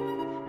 え?